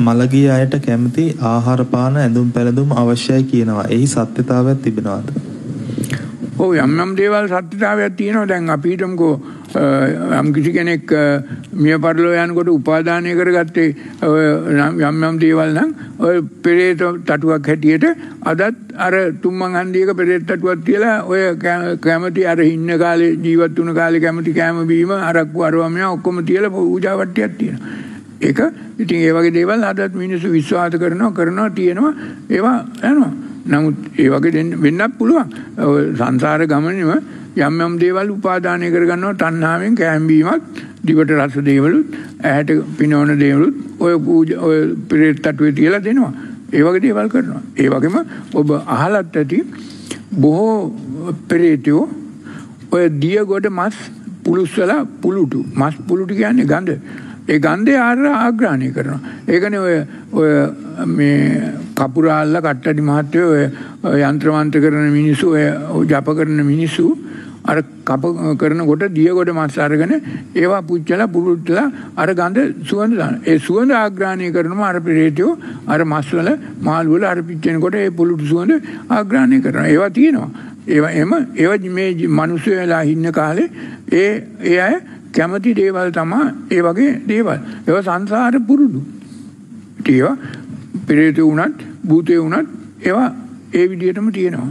මළගිය අයට කැමති ආහාර පාන ඇඳුම් පැළඳුම් අවශ්‍යයි කියනවා. එහි සත්‍යතාවයක් තිබෙනවද? ඔව් යම් යම් දේවල් සත්‍යතාවයක් තියෙනවා. දැන් අපි හිතමුකෝ යම් කිසි කෙනෙක් මිය පරලෝ යනකොට උපාදානය කරගත්තේ යම් යම් දේවල් නම් ඔය පෙරේත තටුවක් හැටියට අදත් අර තුම්මන් හන්දියක පෙරේත තටුවක් තියලා ඔය කැමති අර ඉන්න කාලේ ජීවත් වුණ කාලේ කැමති කෑම බීම අරක්කු අරවම ඔක්කොම තියලා පූජා වට්ටියක් තියෙනවා. ඒක ඉතින් ඒ වගේ දේවල් අදත් මිනිස්සු විශ්වාස කරනවා කරනවා තියෙනවා ඒවා යනවා. නමුත් ඒ වගේ වෙන්නත් පුළුවන්. සංසාර ගමනේම යම් යම් දේවල් උපාදානය කරගන්නවා තණ්හාවෙන් කෑම්බීමක් දිවට රස දේවලුත් ඇහැට පිනවන දේවලුත් ඔය පූජා ඔය පිරිත් තටුවේ තියලා දෙනවා. ඒ වගේ දේවල් කරනවා. ඒ වගේම ඔබ අහලත් ඇති බොහෝ පෙරේතයෝ ඔය දිය ගොඩ මස් පුලුස්සලා පුලුටු මස් පුලුටු කියන්නේ ගඳ. ඒ ගන්ධය ආර ආග්‍රහණය කරනවා. ඒකනේ ඔය ඔය මේ කපුරාල්ල කට්ටඩි මහත්තයෝ ඔය යන්ත්‍රවන්ත කරන මිනිස්සු ඔය ජප කරන මිනිස්සු අර කප කරනකොට දියගොඩ මස් අරගෙන ඒවා පුච්චලා පුරුද්දලා අර ගඳ සුවඳ දාන. ඒ සුවඳ ආග්‍රහණය කරනවා අර ප්‍රේතයෝ අර මස් වල මාළු වල අර පිච්චෙනකොට ඒ පුරුදු සුවඳ ආග්‍රහණය කරනවා. ඒවා තියෙනවා. ඒවා එම ඒවා මේ මිනිස්සු වෙලා ඉන්න කාලේ ඒ ඒ අය කැමති දේවල් තමයි ඒ වගේ දේවල්. ඒවා සංසාර පුරුදු. ඒවා ප්‍රේතයෝ වුණත් භූතයෝ වුණත් ඒවා ඒ විදිහටම තියෙනවා.